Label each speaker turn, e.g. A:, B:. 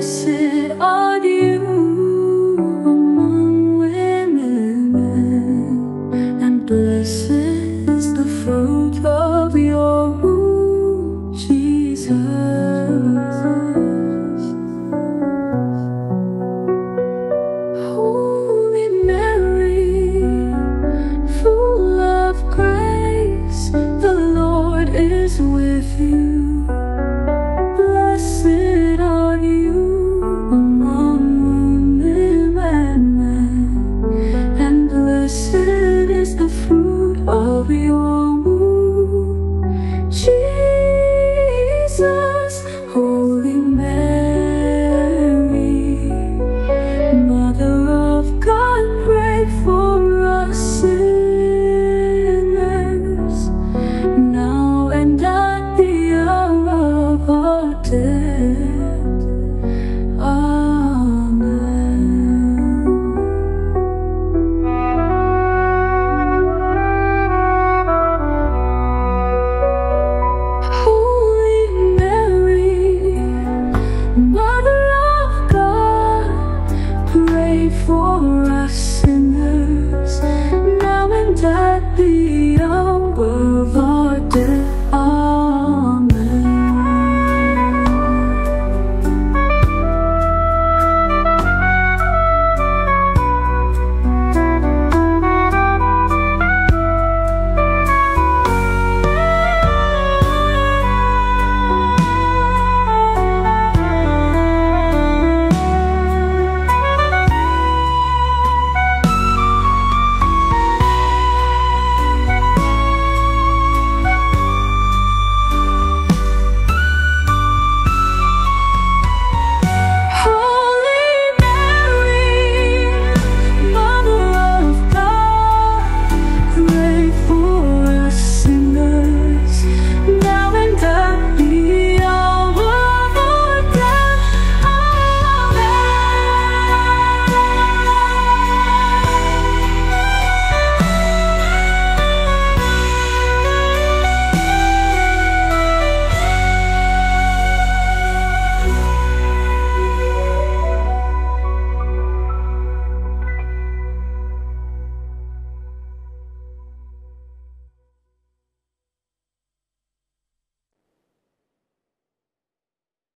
A: blessed. sinners Now and at the hour of our death